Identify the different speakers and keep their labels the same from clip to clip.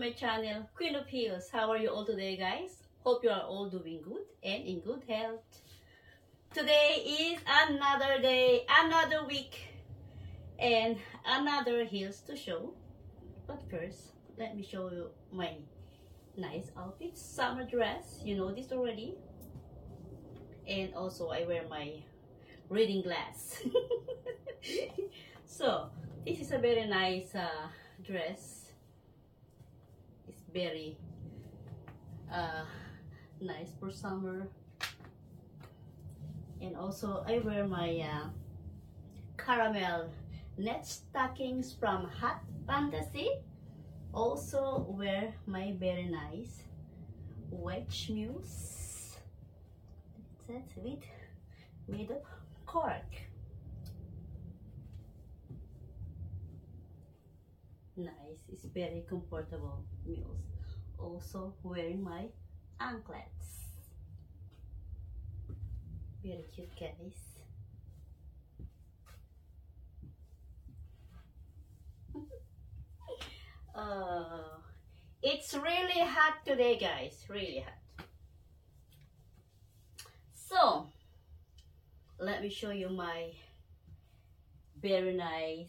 Speaker 1: my channel, Queen of Heels. How are you all today, guys? Hope you are all doing good and in good health. Today is another day, another week, and another heels to show. But first, let me show you my nice outfit. Summer dress, you know this already. And also, I wear my reading glass. so, this is a very nice uh, dress. Very uh, nice for summer. And also, I wear my uh, caramel net stockings from Hot Fantasy. Also, wear my very nice wedge mules. That's with made of cork. Nice, it's very comfortable Also wearing my anklets. Very cute guys. uh, it's really hot today guys, really hot. So, let me show you my very nice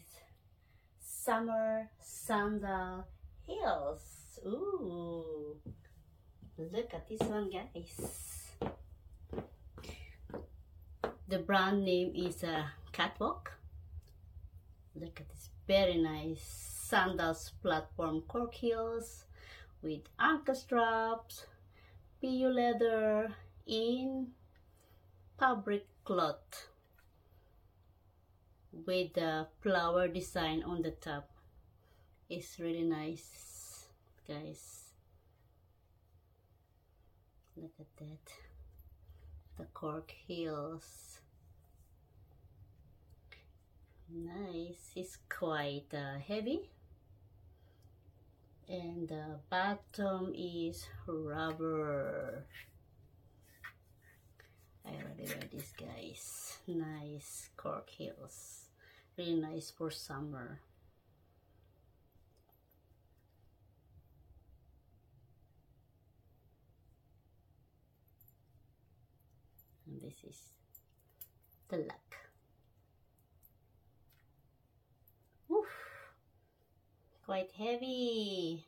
Speaker 1: summer sandal heels. Ooh, look at this one, guys. The brand name is uh, Catwalk. Look at this very nice sandals platform cork heels with ankle straps, PU leather in fabric cloth with the flower design on the top it's really nice guys. Look at that. The cork heels. Nice. It's quite uh, heavy. And the bottom is rubber. I already wear this guys. Nice cork heels. Really nice for summer this is the luck Oof, quite heavy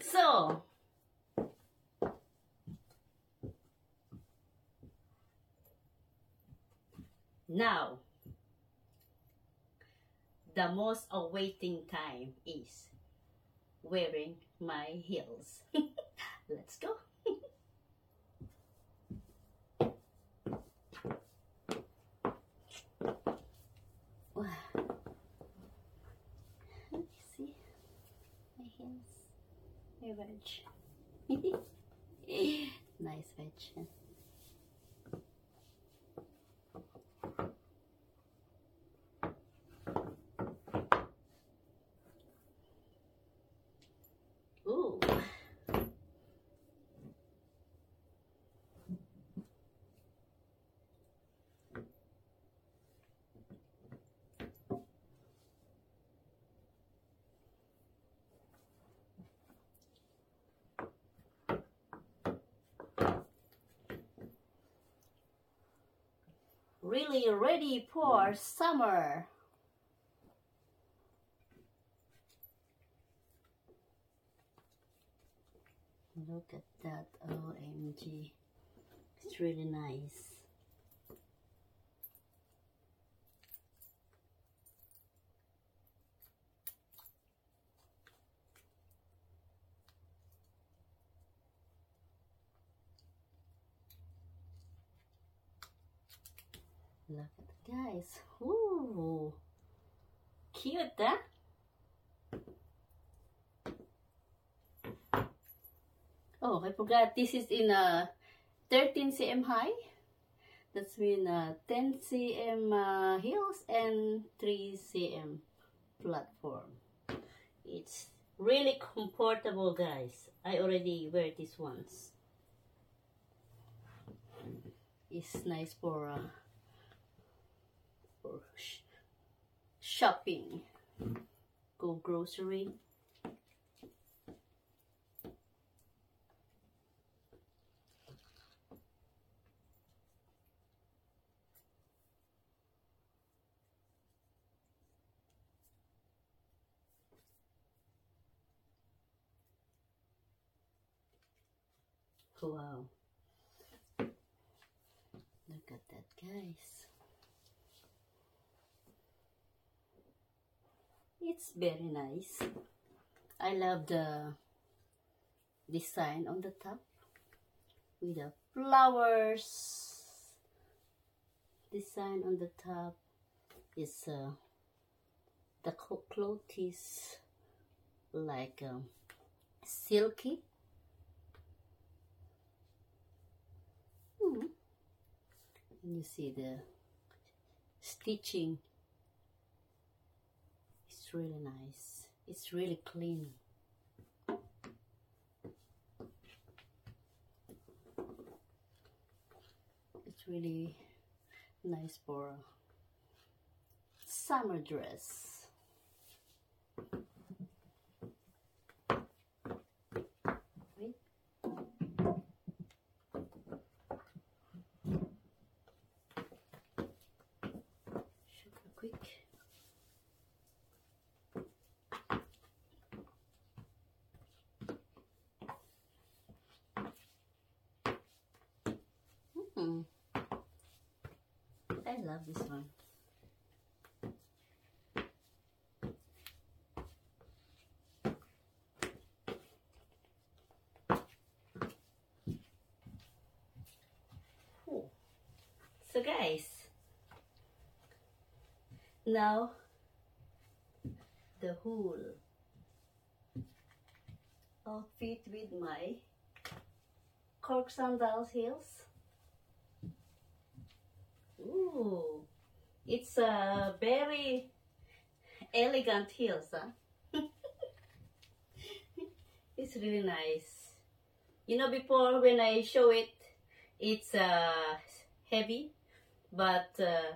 Speaker 1: so now the most awaiting time is wearing my heels. Let's go. See my heels, wedge. nice wedge. Ooh. Really ready for mm. summer. Look at that, OMG. It's really nice. Look at the guys. Ooh, cute, huh? Oh, I forgot. This is in a 13 cm high. That's mean uh, 10 cm uh, heels and 3 cm platform. It's really comfortable, guys. I already wear this once. It's nice for uh, shopping, go grocery. Wow. Look at that, guys. It's very nice. I love the design on the top with the flowers. Design on the top is uh, the cloth is like um, silky. Hmm. And you see the stitching. Really nice. It's really clean. It's really nice for summer dress. Wait. Quick. Mm. I love this one. So guys, now the whole outfit with my cork sandals heels. Ooh, it's a very elegant heels, huh? it's really nice. You know, before when I show it, it's uh, heavy, but uh,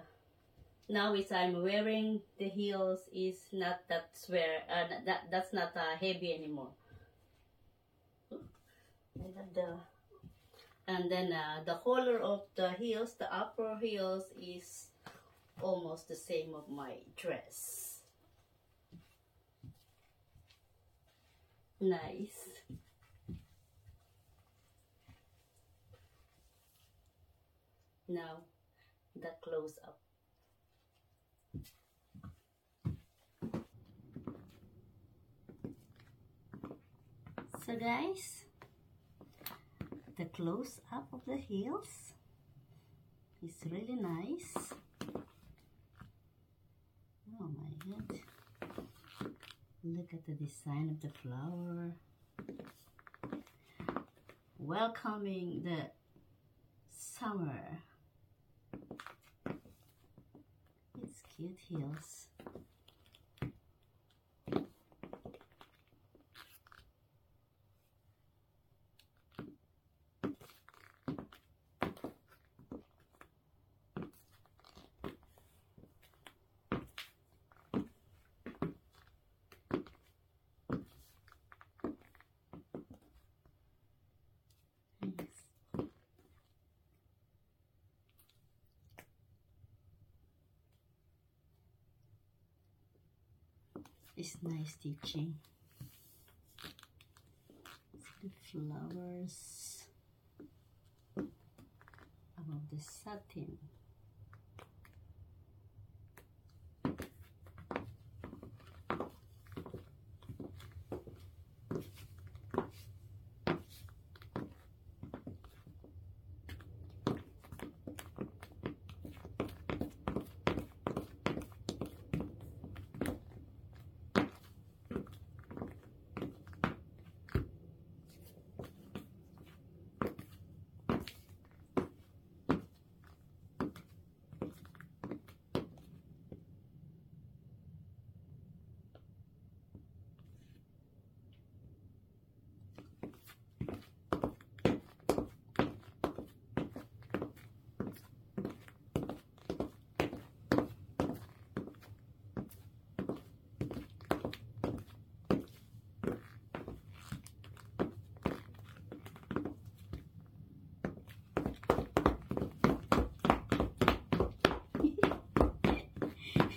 Speaker 1: now it's I'm wearing the heels is not that swear uh, that that's not uh, heavy anymore. I love the and then uh, the color of the heels, the upper heels is almost the same of my dress. Nice. Now the close up. So guys, the close up of the heels is really nice. Oh my god. Look at the design of the flower. Welcoming the summer. It's cute heels. Yes. It's nice stitching. The flowers above the satin.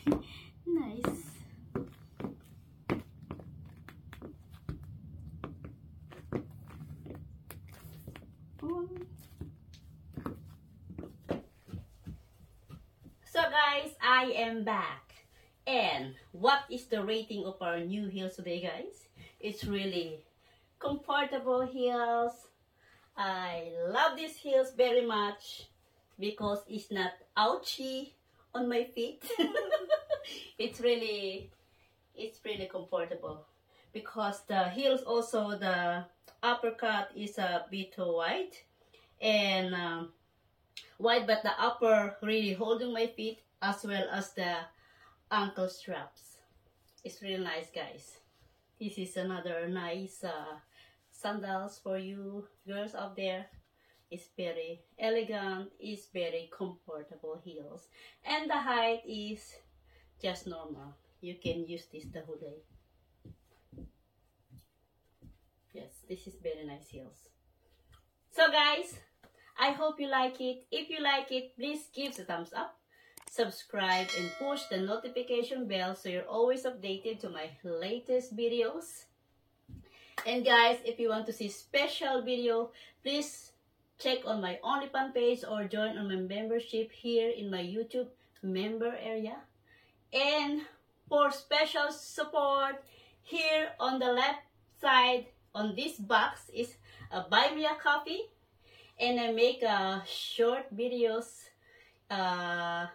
Speaker 1: nice. So guys, I am back. And what is the rating of our new heels today guys? It's really comfortable heels. I love these heels very much because it's not ouchy on my feet. it's really, it's really comfortable. Because the heels also the uppercut is a bit wide. And um, wide but the upper really holding my feet as well as the ankle straps. It's really nice guys. This is another nice uh, sandals for you girls out there. It's very elegant it's very comfortable heels. And the height is just normal. You can use this the whole day. Yes this is very nice heels. So guys i hope you like it. If you like it please give a thumbs up subscribe and push the notification bell so you're always updated to my latest videos. And guys if you want to see special video please check on my OnlyFans page or join on my membership here in my YouTube member area and for special support here on the left side on this box is a buy me a coffee and I make uh, short videos uh,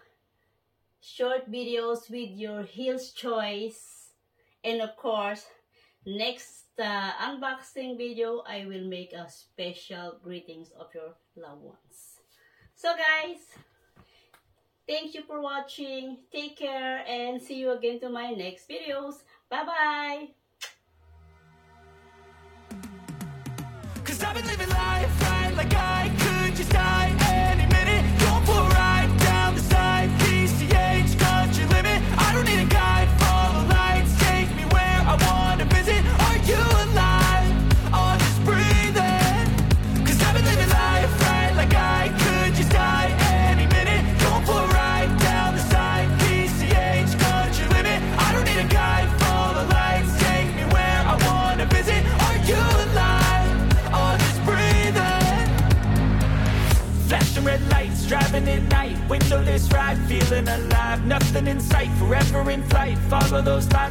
Speaker 1: short videos with your heels choice. And of course next uh, unboxing video I will make a special greetings of your loved ones. So guys thank you for watching. Take care and see you again to my next videos. Bye bye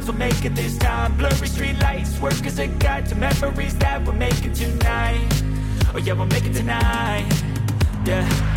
Speaker 2: we'll make it this time. Blurry street lights, work as a guide To memories that we're making tonight. Oh yeah, we'll make it tonight. Yeah